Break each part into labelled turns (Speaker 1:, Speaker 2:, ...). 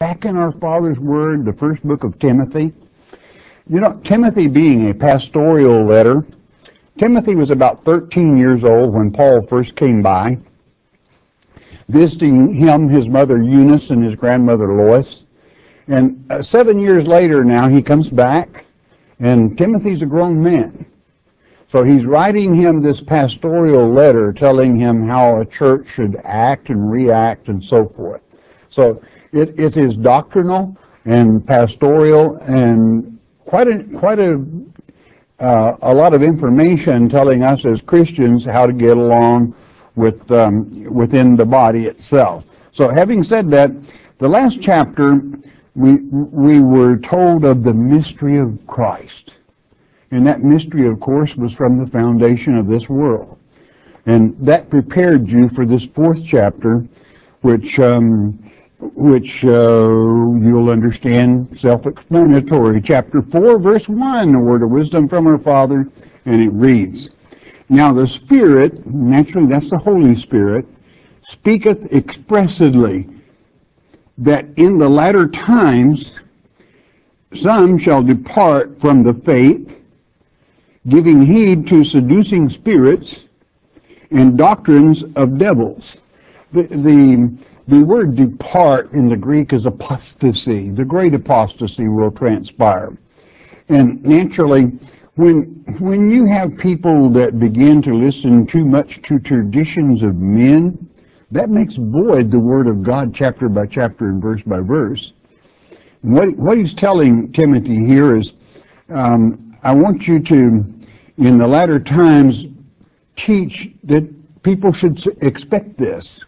Speaker 1: back in our Father's Word, the first book of Timothy. You know, Timothy being a pastoral letter, Timothy was about 13 years old when Paul first came by, visiting him, his mother Eunice, and his grandmother Lois. And uh, seven years later now, he comes back, and Timothy's a grown man. So he's writing him this pastoral letter telling him how a church should act and react and so forth. So it, it is doctrinal and pastoral and quite a, quite a, uh, a lot of information telling us as Christians how to get along with, um, within the body itself. So having said that, the last chapter, we, we were told of the mystery of Christ. And that mystery, of course, was from the foundation of this world. And that prepared you for this fourth chapter, which, um, which uh, you'll understand self-explanatory. Chapter 4, verse 1, the word of wisdom from our Father, and it reads, Now the Spirit, naturally that's the Holy Spirit, speaketh expressly that in the latter times some shall depart from the faith, giving heed to seducing spirits and doctrines of devils. The, the, the word depart in the Greek is apostasy. The great apostasy will transpire. And naturally, when, when you have people that begin to listen too much to traditions of men, that makes void the Word of God chapter by chapter and verse by verse. And what, what he's telling Timothy here is, um, I want you to, in the latter times, teach that people should expect this.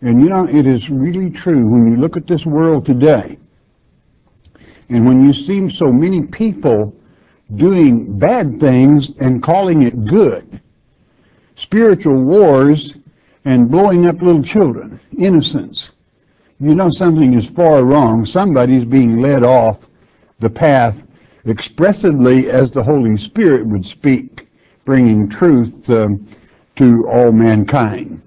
Speaker 1: And you know, it is really true when you look at this world today, and when you see so many people doing bad things and calling it good, spiritual wars and blowing up little children, innocents, you know something is far wrong. Somebody's being led off the path expressively as the Holy Spirit would speak, bringing truth um, to all mankind.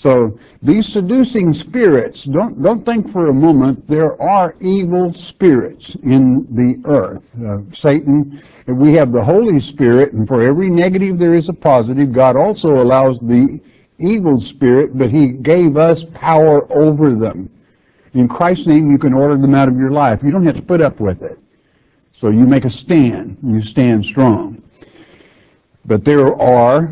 Speaker 1: So these seducing spirits, don't, don't think for a moment there are evil spirits in the earth. Uh, Satan, we have the Holy Spirit, and for every negative there is a positive. God also allows the evil spirit, but he gave us power over them. In Christ's name, you can order them out of your life. You don't have to put up with it. So you make a stand. You stand strong. But there are,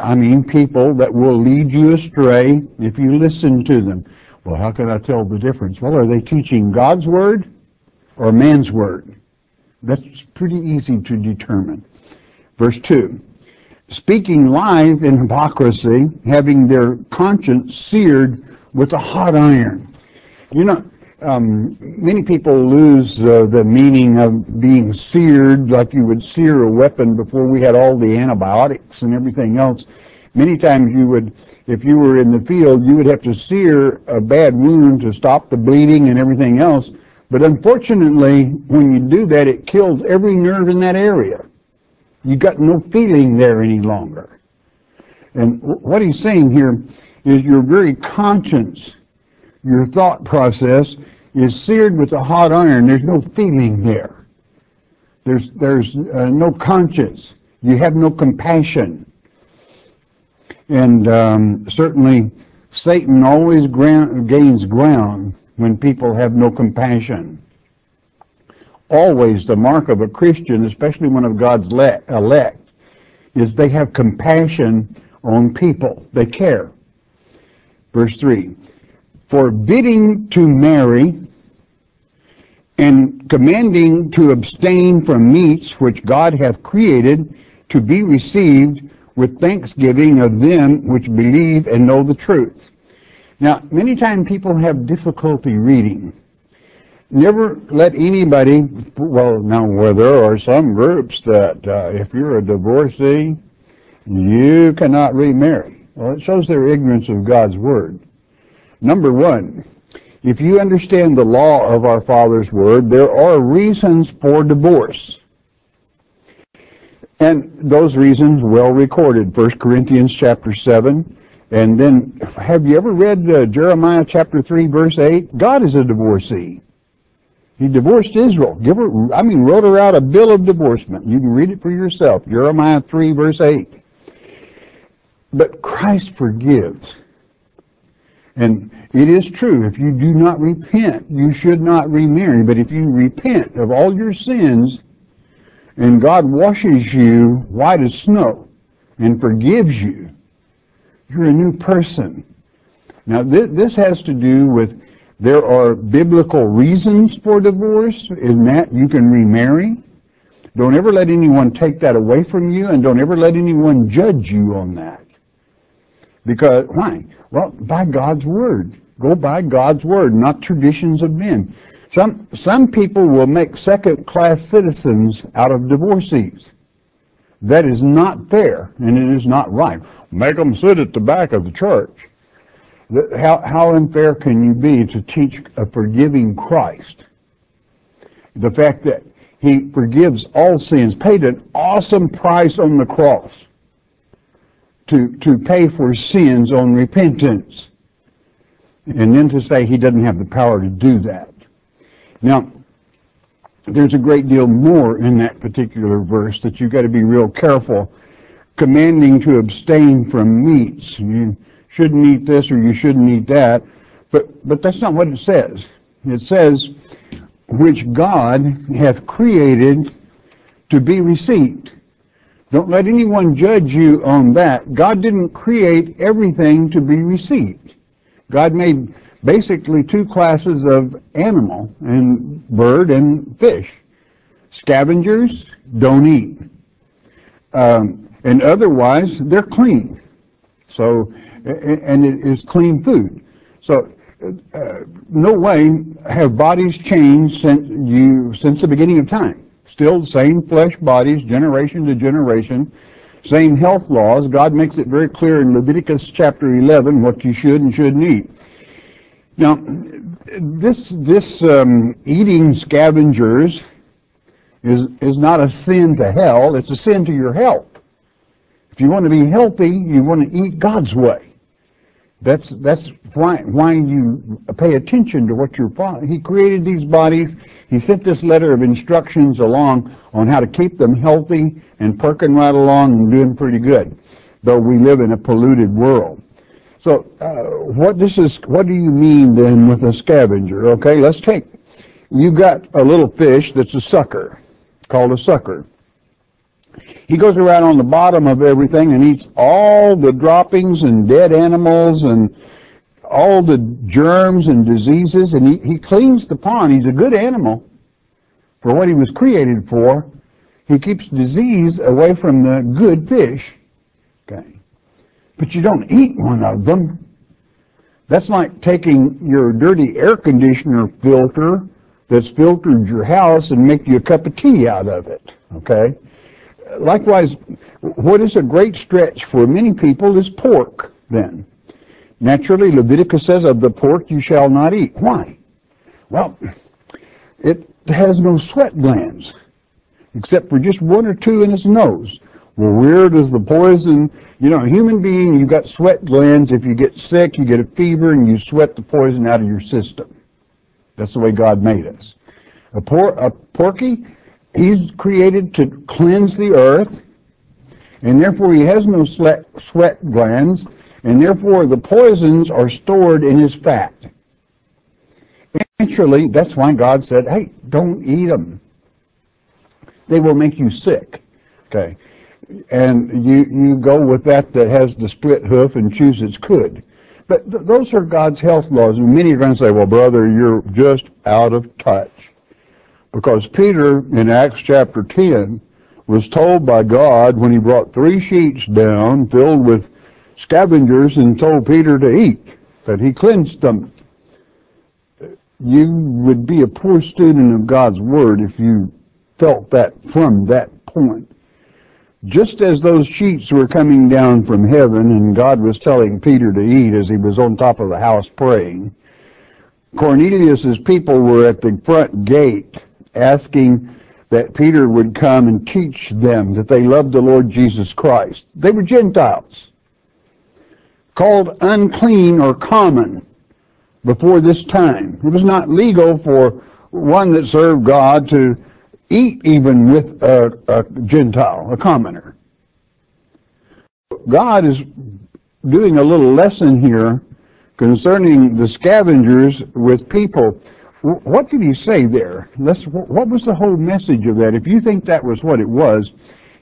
Speaker 1: I mean, people that will lead you astray if you listen to them. Well, how can I tell the difference? Well, are they teaching God's word or man's word? That's pretty easy to determine. Verse 2 Speaking lies and hypocrisy, having their conscience seared with a hot iron. You know, um, many people lose uh, the meaning of being seared, like you would sear a weapon before we had all the antibiotics and everything else. Many times you would, if you were in the field, you would have to sear a bad wound to stop the bleeding and everything else. But unfortunately, when you do that, it kills every nerve in that area. You got no feeling there any longer. And what he's saying here is your very conscience your thought process is seared with a hot iron. There's no feeling there. There's, there's uh, no conscience. You have no compassion. And um, certainly, Satan always ground, gains ground when people have no compassion. Always the mark of a Christian, especially one of God's elect, is they have compassion on people. They care. Verse 3 forbidding to marry and commanding to abstain from meats which God hath created to be received with thanksgiving of them which believe and know the truth. Now, many times people have difficulty reading. Never let anybody, well, now, where there are some groups that uh, if you're a divorcee, you cannot remarry. Well, it shows their ignorance of God's Word. Number one, if you understand the law of our Father's Word, there are reasons for divorce. And those reasons well recorded. 1 Corinthians chapter 7, And then, have you ever read uh, Jeremiah chapter 3, verse 8? God is a divorcee. He divorced Israel. Give her, I mean, wrote her out a bill of divorcement. You can read it for yourself. Jeremiah 3, verse 8. But Christ forgives. And it is true, if you do not repent, you should not remarry. But if you repent of all your sins, and God washes you white as snow and forgives you, you're a new person. Now, th- this has to do with there are biblical reasons for divorce, in that you can remarry. Don't ever let anyone take that away from you, and don't ever let anyone judge you on that. Because, why? Well, by God's Word. Go by God's Word, not traditions of men. Some, some people will make second class citizens out of divorcees. That is not fair, and it is not right. Make them sit at the back of the church. How, how unfair can you be to teach a forgiving Christ? The fact that He forgives all sins, paid an awesome price on the cross to, to pay for sins on repentance. And then to say He doesn't have the power to do that. Now, there's a great deal more in that particular verse that you've got to be real careful. Commanding to abstain from meats. You shouldn't eat this or you shouldn't eat that. But, but that's not what it says. It says, which God hath created to be received. Don't let anyone judge you on that. God didn't create everything to be received. God made basically two classes of animal and bird and fish. Scavengers don't eat. Um, and otherwise, they're clean. So, and it is clean food. So, uh, no way have bodies changed since you since the beginning of time. Still the same flesh bodies, generation to generation, same health laws. God makes it very clear in Leviticus chapter 11 what you should and shouldn't eat. Now, this this um, eating scavengers is is not a sin to hell. It's a sin to your health. If you want to be healthy, you want to eat God's way. That's that's why why you pay attention to what your father. He created these bodies. He sent this letter of instructions along on how to keep them healthy and perking right along and doing pretty good, though we live in a polluted world. So, uh, what this is, what do you mean then with a scavenger? Okay, let's take. You got a little fish that's a sucker, called a sucker. He goes around on the bottom of everything and eats all the droppings and dead animals and all the germs and diseases, and he, he cleans the pond. He's a good animal for what he was created for. He keeps disease away from the good fish. Okay. But you don't eat one of them. That's like taking your dirty air conditioner filter that's filtered your house and make you a cup of tea out of it. Okay? Likewise, what is a great stretch for many people is pork, then. Naturally, Leviticus says, of the pork you shall not eat. Why? Well, it has no sweat glands, except for just one or two in its nose. Well, where does the poison, you know, a human being, you've got sweat glands. If you get sick, you get a fever, and you sweat the poison out of your system. That's the way God made us. A, por- a porky, He's created to cleanse the earth, and therefore he has no sweat, glands, and therefore the poisons are stored in his fat. Naturally, that's why God said, hey, don't eat them. They will make you sick. Okay. And you, you go with that that has the split hoof and chews its could. But th- those are God's health laws. And many are going to say, well, brother, you're just out of touch. Because Peter in Acts chapter 10 was told by God when he brought three sheets down filled with scavengers and told Peter to eat, that he cleansed them. You would be a poor student of God's Word if you felt that from that point. Just as those sheets were coming down from heaven and God was telling Peter to eat as he was on top of the house praying, Cornelius's people were at the front gate asking that Peter would come and teach them that they loved the Lord Jesus Christ. They were Gentiles. called unclean or common before this time. It was not legal for one that served God to eat even with a, a Gentile, a commoner. God is doing a little lesson here concerning the scavengers with people. What did he say there? Let's, what was the whole message of that? If you think that was what it was,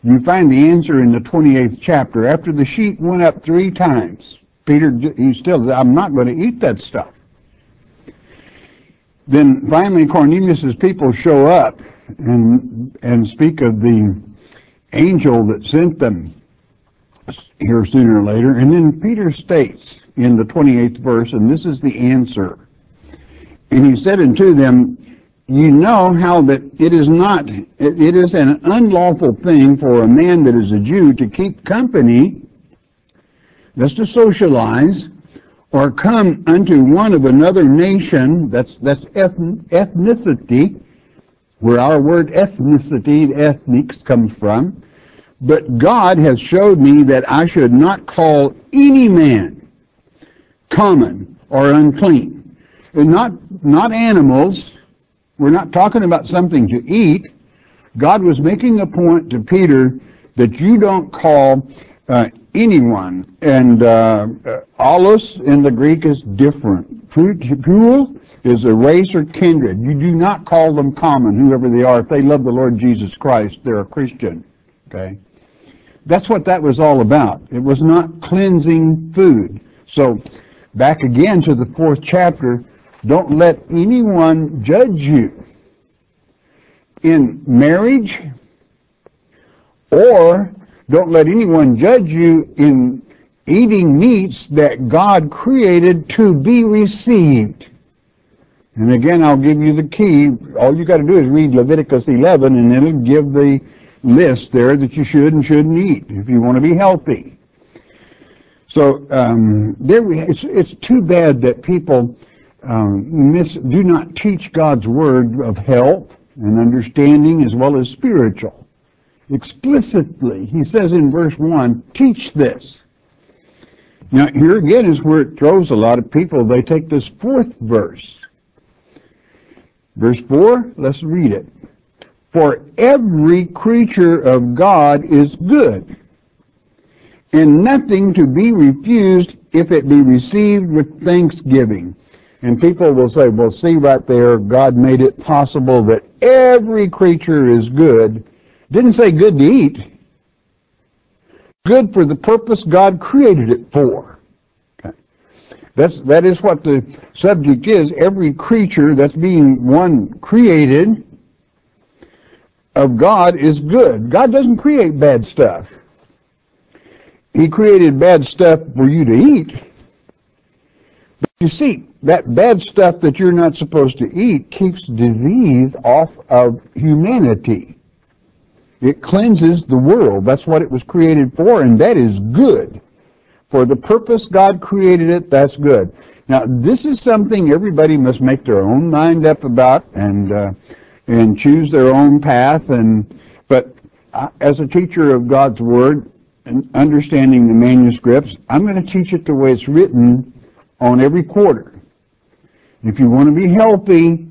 Speaker 1: you find the answer in the 28th chapter. After the sheep went up three times, Peter, he still, I'm not going to eat that stuff. Then finally Cornelius's people show up and, and speak of the angel that sent them here sooner or later. And then Peter states in the 28th verse, and this is the answer. And he said unto them, You know how that it is not, it is an unlawful thing for a man that is a Jew to keep company, just to socialize, or come unto one of another nation, that's, that's ethnicity, where our word ethnicity, ethnics, comes from. But God has showed me that I should not call any man common or unclean. And not, not animals. We're not talking about something to eat. God was making a point to Peter that you don't call uh, anyone. And uh, allos in the Greek is different. Pul is a race or kindred. You do not call them common, whoever they are. If they love the Lord Jesus Christ, they're a Christian. Okay? That's what that was all about. It was not cleansing food. So, back again to the fourth chapter, don't let anyone judge you in marriage or don't let anyone judge you in eating meats that God created to be received. And again, I'll give you the key. All you got to do is read Leviticus 11 and it'll give the list there that you should and shouldn't eat if you want to be healthy. So um, there we, it's, it's too bad that people um, miss, do not teach God's word of health and understanding as well as spiritual. Explicitly, he says in verse 1, teach this. Now, here again is where it throws a lot of people. They take this fourth verse. Verse 4, let's read it. For every creature of God is good, and nothing to be refused if it be received with thanksgiving. And people will say, well, see right there, God made it possible that every creature is good. Didn't say good to eat. Good for the purpose God created it for. Okay. That's, that is what the subject is. Every creature that's being one created of God is good. God doesn't create bad stuff. He created bad stuff for you to eat. You see, that bad stuff that you're not supposed to eat keeps disease off of humanity. It cleanses the world. That's what it was created for, and that is good. For the purpose God created it, that's good. Now, this is something everybody must make their own mind up about, and uh, and choose their own path. And but as a teacher of God's Word and understanding the manuscripts, I'm going to teach it the way it's written on every quarter. If you want to be healthy,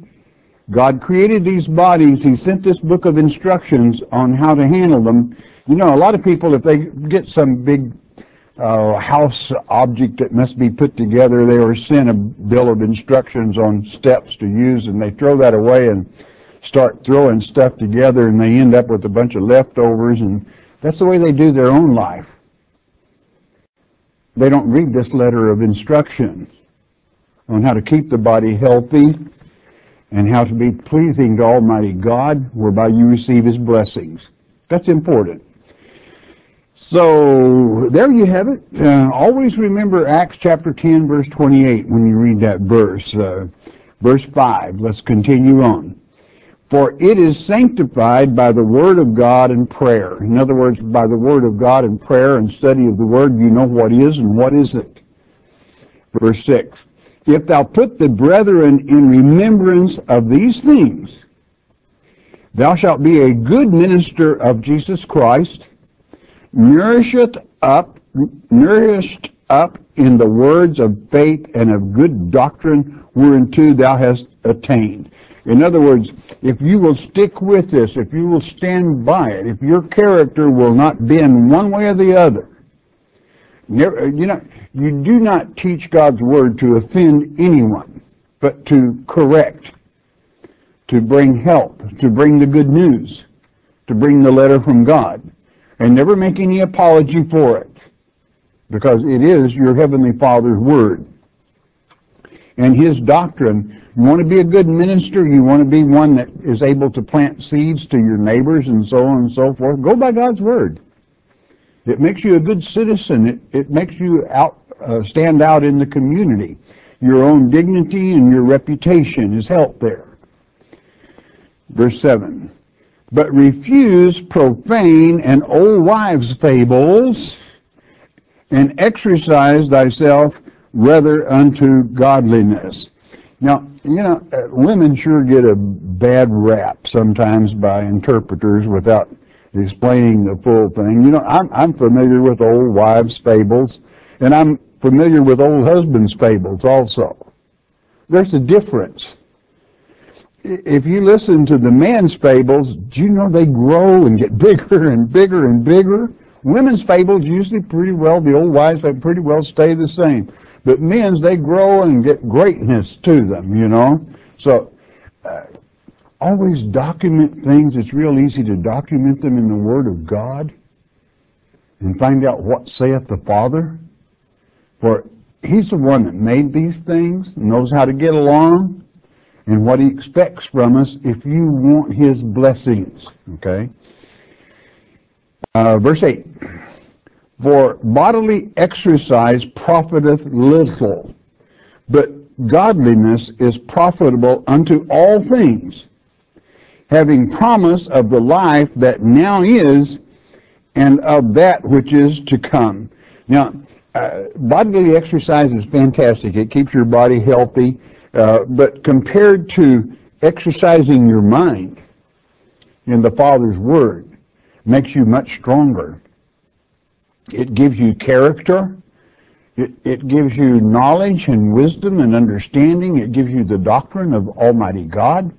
Speaker 1: God created these bodies. He sent this book of instructions on how to handle them. You know, a lot of people, if they get some big uh, house object that must be put together, they are sent a bill of instructions on steps to use, and they throw that away and start throwing stuff together and they end up with a bunch of leftovers and that's the way they do their own life. They don't read this letter of instruction on how to keep the body healthy and how to be pleasing to Almighty God, whereby you receive His blessings. That's important. So, there you have it. Uh, always remember Acts chapter 10, verse 28 when you read that verse. Uh, verse 5. Let's continue on. For it is sanctified by the word of God and prayer. In other words, by the word of God and prayer and study of the word, you know what is and what isn't. Verse 6. If thou put the brethren in remembrance of these things, thou shalt be a good minister of Jesus Christ, nourished up, nourished up in the words of faith and of good doctrine whereunto thou hast attained. In other words, if you will stick with this, if you will stand by it, if your character will not bend one way or the other, never, you know, you do not teach God's word to offend anyone, but to correct, to bring help, to bring the good news, to bring the letter from God, and never make any apology for it, because it is your Heavenly Father's word. And His doctrine, you want to be a good minister, you want to be one that is able to plant seeds to your neighbors and so on and so forth, go by God's word. It makes you a good citizen. It, it makes you out, uh, stand out in the community. Your own dignity and your reputation is helped there. Verse 7. But refuse profane and old wives' fables, and exercise thyself rather unto godliness. Now, you know, uh, women sure get a bad rap sometimes by interpreters without explaining the full thing. You know, I'm, I'm familiar with old wives' fables, and I'm familiar with old husbands' fables also. There's a difference. If you listen to the men's fables, do you know they grow and get bigger and bigger and bigger? Women's fables usually pretty well, the old wives they pretty well stay the same. But men's, they grow and get greatness to them, you know? So, uh, always document things. It's real easy to document them in the Word of God and find out what saith the Father. For He's the one that made these things, knows how to get along, and what He expects from us if you want His blessings. Okay? Uh, verse 8. For bodily exercise profiteth little, but godliness is profitable unto all things, having promise of the life that now is and of that which is to come. Now, uh, bodily exercise is fantastic. It keeps your body healthy, uh, but compared to exercising your mind in the Father's Word, makes you much stronger. It gives you character. It, it gives you knowledge and wisdom and understanding. It gives you the doctrine of Almighty God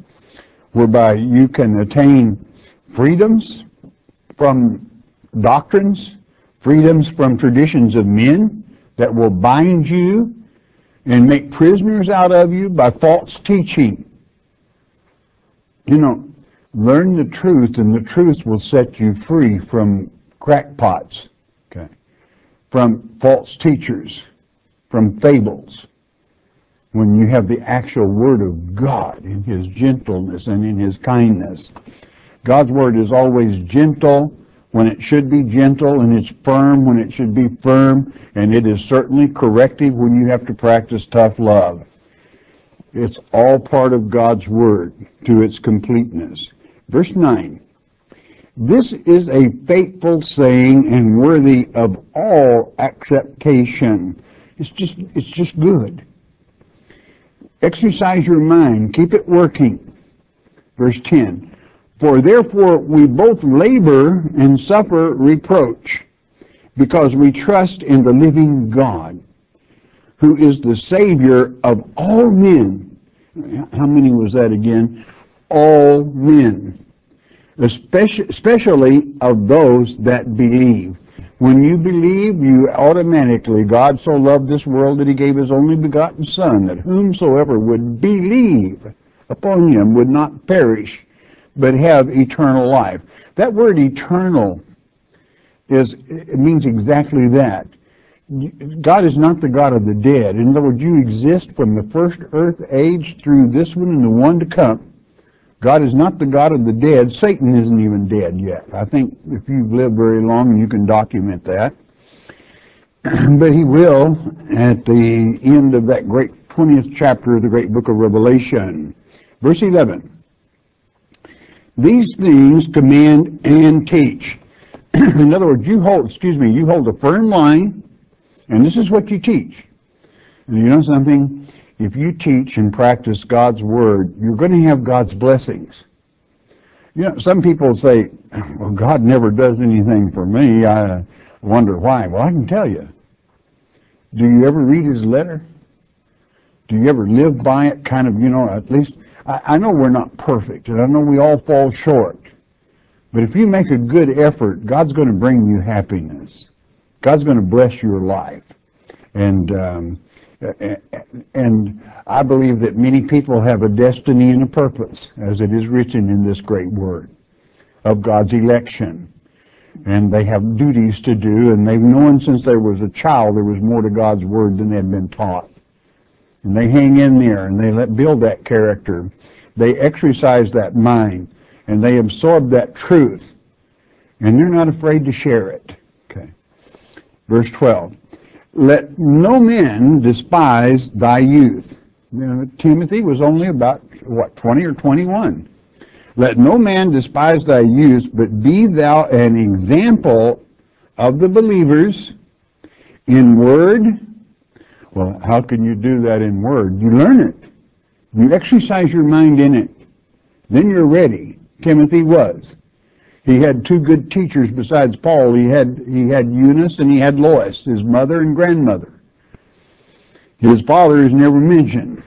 Speaker 1: whereby you can attain freedoms from doctrines, freedoms from traditions of men that will bind you and make prisoners out of you by false teaching. You know, learn the truth and the truth will set you free from crackpots, okay, from false teachers, from fables when you have the actual Word of God in His gentleness and in His kindness. God's Word is always gentle when it should be gentle, and it's firm when it should be firm, and it is certainly corrective when you have to practice tough love. It's all part of God's Word to its completeness. Verse 9. This is a faithful saying and worthy of all acceptation. It's just, it's just good. Exercise your mind. Keep it working. Verse 10. For therefore we both labor and suffer reproach, because we trust in the living God, who is the Savior of all men. How many was that again? All men. Especially, of those that believe. When you believe, you automatically, God so loved this world that he gave his only begotten Son, that whomsoever would believe upon him would not perish, but have eternal life. That word eternal is, it means exactly that. God is not the God of the dead. In other words, you exist from the first earth age through this one and the one to come. God is not the God of the dead. Satan isn't even dead yet. I think if you've lived very long, you can document that. but he will at the end of that great 20th chapter of the great book of Revelation. Verse 11. These things command and teach. In other words, you hold, excuse me, you hold a firm line, and this is what you teach. And you know something? If you teach and practice God's Word, you're going to have God's blessings. You know, some people say, well, God never does anything for me. I wonder why. Well, I can tell you. Do you ever read his letter? Do you ever live by it? Kind of, you know, at least, I, I know we're not perfect, and I know we all fall short. But if you make a good effort, God's going to bring you happiness. God's going to bless your life. And, um, and I believe that many people have a destiny and a purpose, as it is written in this great word of God's election. And they have duties to do, and they've known since they was a child there was more to God's word than they'd been taught. And they hang in there and they let build that character. They exercise that mind and they absorb that truth. And they're not afraid to share it. Okay. Verse 12. Let no man despise thy youth. Timothy was only about, what, 20 or 21. Let no man despise thy youth, but be thou an example of the believers in word. Well, how can you do that in word? You learn it. You exercise your mind in it. Then you're ready. Timothy was. He had two good teachers besides Paul. He had, he had Eunice and he had Lois, his mother and grandmother. His father is never mentioned.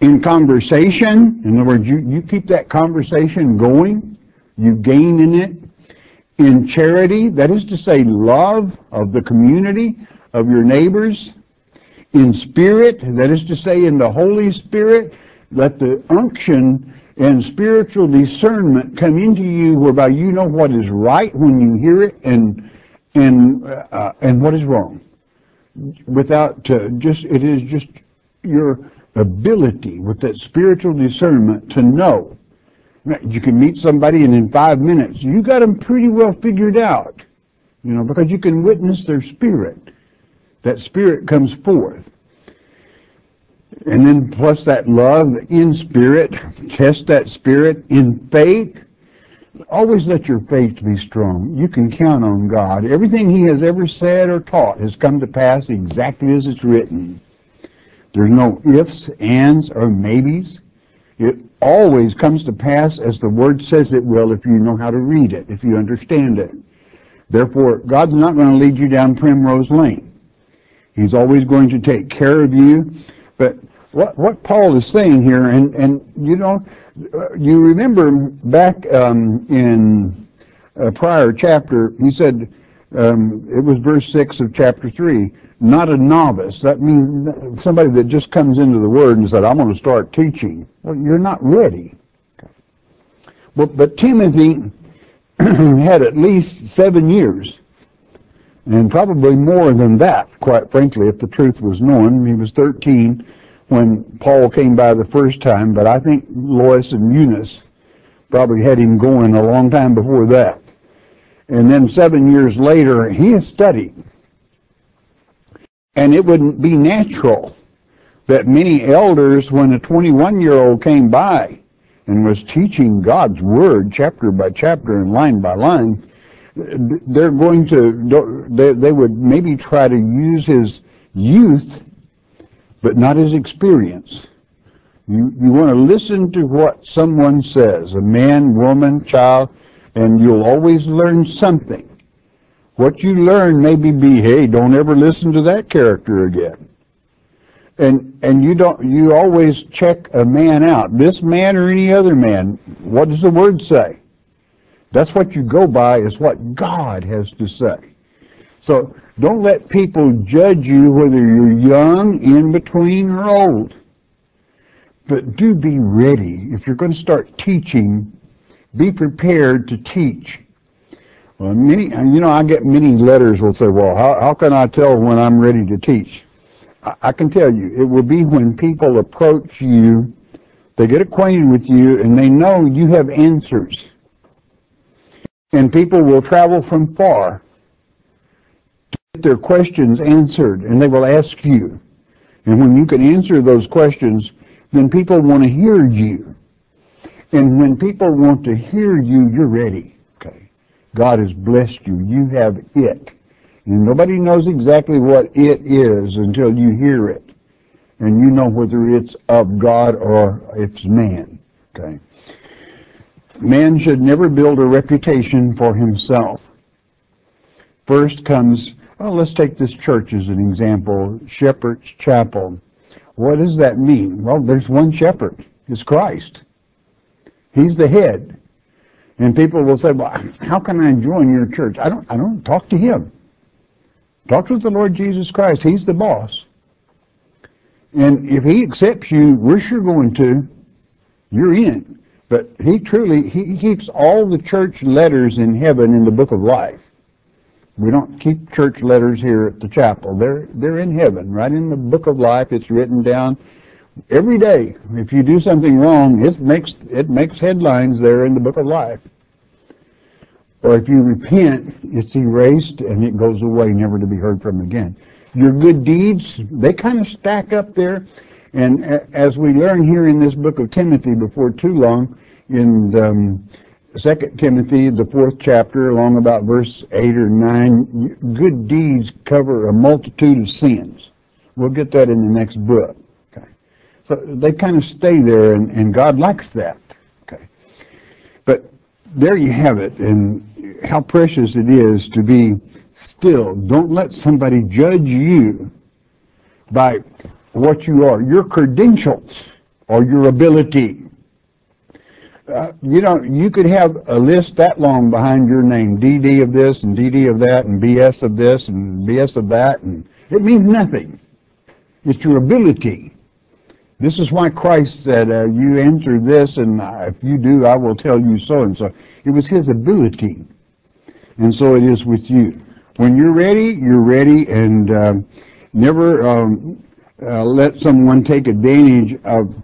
Speaker 1: In conversation, in other words, you, you keep that conversation going, you gain in it. In charity, that is to say, love of the community, of your neighbors. In spirit, that is to say, in the Holy Spirit, let the unction and spiritual discernment come into you whereby you know what is right when you hear it and and uh, and what is wrong. Without uh, just it is just your ability with that spiritual discernment to know. You can meet somebody and in five minutes you got them pretty well figured out you know because you can witness their spirit. That spirit comes forth and then plus that love in spirit, test that spirit in faith. Always let your faith be strong. You can count on God. Everything He has ever said or taught has come to pass exactly as it's written. There's no ifs, ands, or maybes. It always comes to pass as the Word says it will if you know how to read it, if you understand it. Therefore, God's not going to lead you down Primrose Lane. He's always going to take care of you. But what, what Paul is saying here, and, and you know, you remember back um, in a prior chapter, he said, um, it was verse 6 of chapter 3, not a novice. That means somebody that just comes into the Word and said, I'm going to start teaching. Well, you're not ready. But, but Timothy had at least seven years, and probably more than that, quite frankly, if the truth was known. He was 13 when Paul came by the first time, but I think Lois and Eunice probably had him going a long time before that. And then seven years later, he had studied. And it wouldn't be natural that many elders, when a 21 year old came by and was teaching God's Word chapter by chapter and line by line, they're going to, they would maybe try to use his youth but not his experience. You, you want to listen to what someone says, a man, woman, child, and you'll always learn something. What you learn maybe be, hey, don't ever listen to that character again. And, and you don't, you always check a man out. This man or any other man, what does the word say? That's what you go by is what God has to say. So don't let people judge you whether you're young, in between, or old. But do be ready. If you're going to start teaching, be prepared to teach. Well, many, you know, I get many letters will say, well, how, how can I tell when I'm ready to teach? I, I can tell you, it will be when people approach you, they get acquainted with you, and they know you have answers. And people will travel from far their questions answered, and they will ask you. And when you can answer those questions, then people want to hear you. And when people want to hear you, you're ready. Okay. God has blessed you. You have it. And nobody knows exactly what it is until you hear it. And you know whether it's of God or it's man. Okay. Man should never build a reputation for himself. First comes Well, let's take this church as an example, Shepherd's Chapel. What does that mean? Well, there's one shepherd. It's Christ. He's the head. And people will say, well, how can I join your church? I don't, I don't talk to him. Talk to the Lord Jesus Christ. He's the boss. And if he accepts you, we're going to. You're in. But he truly, he keeps all the church letters in heaven in the book of life. We don't keep church letters here at the chapel. They're, they're in heaven, right in the book of life. It's written down every day. If you do something wrong, it makes, it makes headlines there in the book of life. Or if you repent, it's erased and it goes away, never to be heard from again. Your good deeds, they kind of stack up there. And as we learn here in this book of Timothy before too long, in um, 2 Timothy, the fourth chapter, along about verse 8 or 9, good deeds cover a multitude of sins. We'll get that in the next book. Okay. So they kind of stay there, and, and God likes that. Okay. But there you have it, and how precious it is to be still. Don't let somebody judge you by what you are, your credentials or your ability. Uh, you know, you could have a list that long behind your name, DD of this and DD of that and BS of this and BS of that, and it means nothing. It's your ability. This is why Christ said, uh, you enter this, and if you do, I will tell you so and so. It was his ability. And so it is with you. When you're ready, you're ready, and uh, never um, uh, let someone take advantage of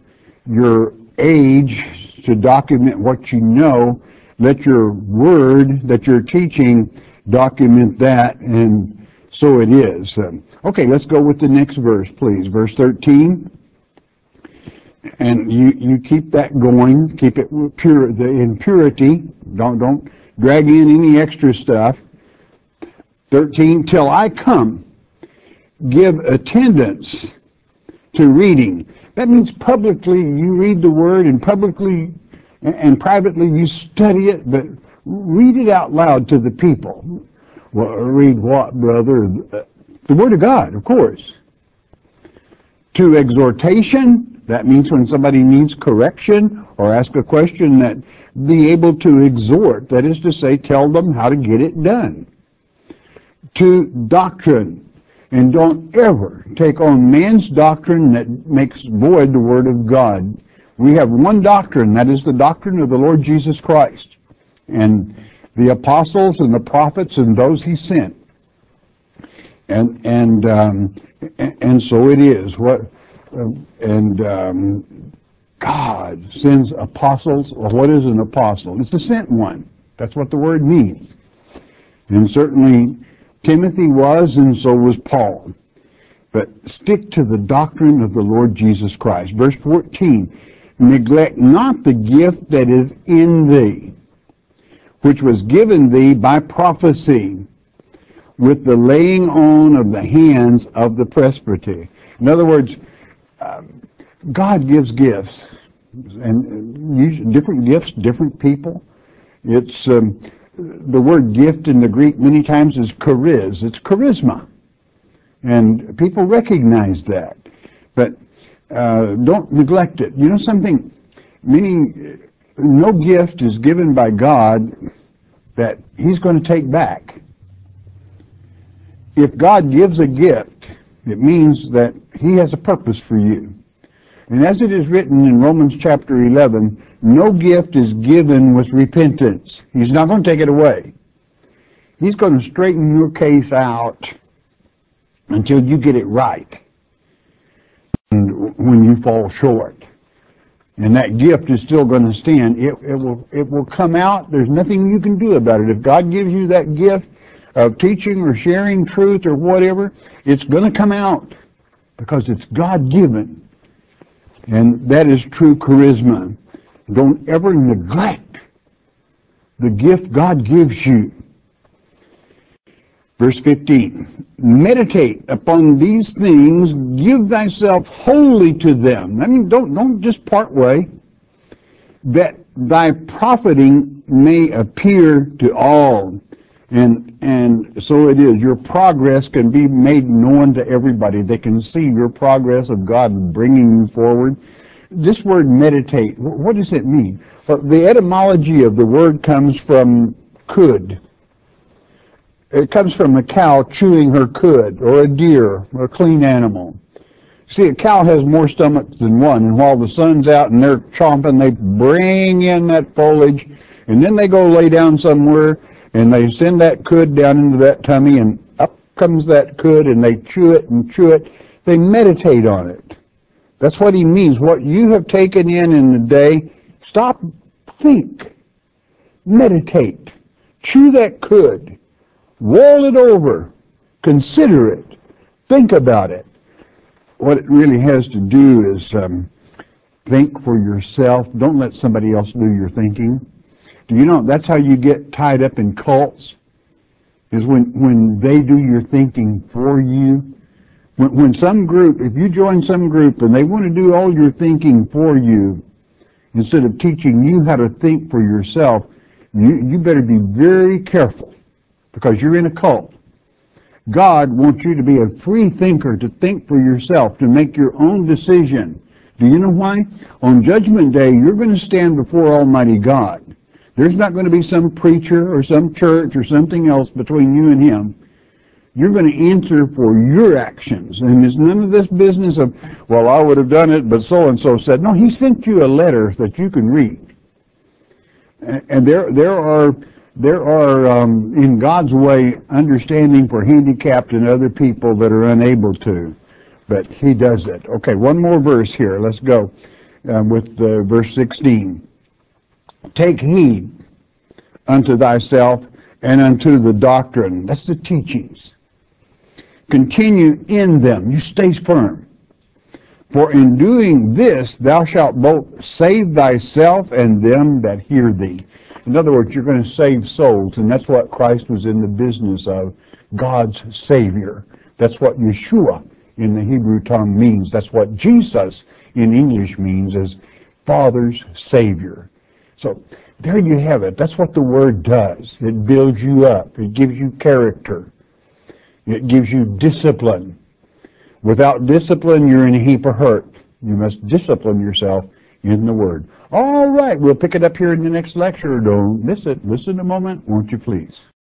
Speaker 1: your age to document what you know. Let your word that you're teaching document that, and so it is. Um, okay, let's go with the next verse, please. Verse 13 and you, you keep that going, keep it pure, the impurity, don't, don't drag in any extra stuff. 13, till I come, give attendance to reading. That means publicly you read the word and publicly and privately you study it, but read it out loud to the people. Well, read what, brother? Uh, the Word of God, of course. To exhortation, that means when somebody needs correction or ask a question that be able to exhort, that is to say, tell them how to get it done. To doctrine, and don't ever take on man's doctrine that makes void the Word of God. We have one doctrine, that is the doctrine of the Lord Jesus Christ, and the apostles and the prophets and those he sent. And, and, um, and so it is. What, and um, God sends apostles, or what is an apostle? It's a sent one. That's what the word means. And certainly Timothy was, and so was Paul. But stick to the doctrine of the Lord Jesus Christ. Verse 14, neglect not the gift that is in thee, which was given thee by prophecy with the laying on of the hands of the presbytery. In other words, um, God gives gifts, and different gifts, different people. It's um, the word gift in the Greek many times is charis. It's charisma, and people recognize that, but uh, don't neglect it. You know something? Meaning, no gift is given by God that He's going to take back. If God gives a gift, it means that he has a purpose for you. And as it is written in Romans chapter 11, no gift is given with repentance. He's not going to take it away. He's going to straighten your case out until you get it right. And when you fall short. And that gift is still going to stand. It, it, will, it will come out. There's nothing you can do about it. If God gives you that gift, of teaching or sharing truth or whatever, it's going to come out because it's God given. And that is true charisma. Don't ever neglect the gift God gives you. Verse 15, meditate upon these things, give thyself wholly to them. I mean, don't, don't just part way, that thy profiting may appear to all. And, and so it is. Your progress can be made known to everybody. They can see your progress of God bringing you forward. This word meditate, what does it mean? Well, the etymology of the word comes from could. It comes from a cow chewing her cud, or a deer, or a clean animal. See, a cow has more stomachs than one, and while the sun's out and they're chomping, they bring in that foliage, and then they go lay down somewhere, and they send that cud down into that tummy, and up comes that cud, and they chew it and chew it. They meditate on it. That's what he means. What you have taken in in the day, stop, think, meditate, chew that cud, roll it over, consider it, think about it what it really has to do is um, think for yourself. Don't let somebody else do your thinking. You know that's how you get tied up in cults? Is when when they do your thinking for you. When, when some group, if you join some group and they want to do all your thinking for you, instead of teaching you how to think for yourself, you, you better be very careful because you're in a cult. God wants you to be a free thinker, to think for yourself, to make your own decision. Do you know why? On Judgment Day, you're going to stand before Almighty God. There's not going to be some preacher or some church or something else between you and Him. You're going to answer for your actions. And it's none of this business of, well, I would have done it, but so-and-so said. No, He sent you a letter that you can read. And there, there are there are, um, in God's way, understanding for handicapped and other people that are unable to. But He does it. Okay, one more verse here. Let's go uh, with uh, verse 16. Take heed unto thyself and unto the doctrine. That's the teachings. Continue in them. You stay firm. For in doing this, thou shalt both save thyself and them that hear thee. In other words, you're going to save souls, and that's what Christ was in the business of, God's Savior. That's what Yeshua in the Hebrew tongue means. That's what Jesus in English means as Father's Savior. So there you have it. That's what the Word does. It builds you up. It gives you character. It gives you discipline. Without discipline, you're in a heap of hurt. You must discipline yourself in the Word. All right, we'll pick it up here in the next lecture. Don't miss it. Listen a moment, won't you please?